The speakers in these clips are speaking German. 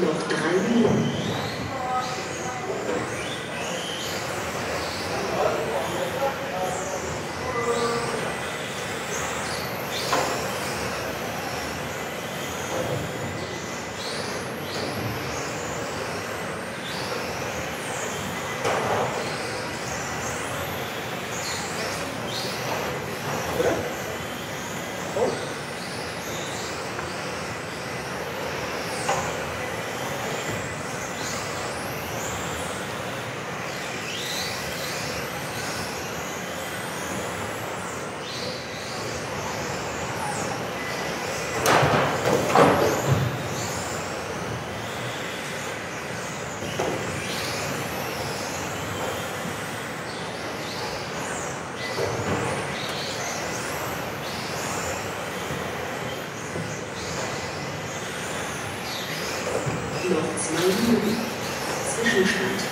Noch drei Minuten. Noch zwei Minuten. Zwischenstand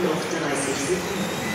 Noch 30 Sekunden.